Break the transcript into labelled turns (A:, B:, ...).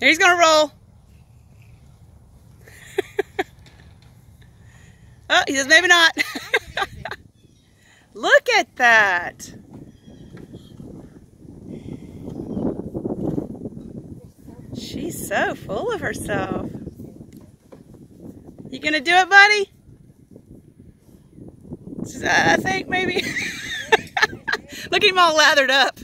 A: There He's gonna roll. oh, he says maybe not. Look at that. She's so full of herself. You gonna do it, buddy? I think maybe. Look at him all lathered up.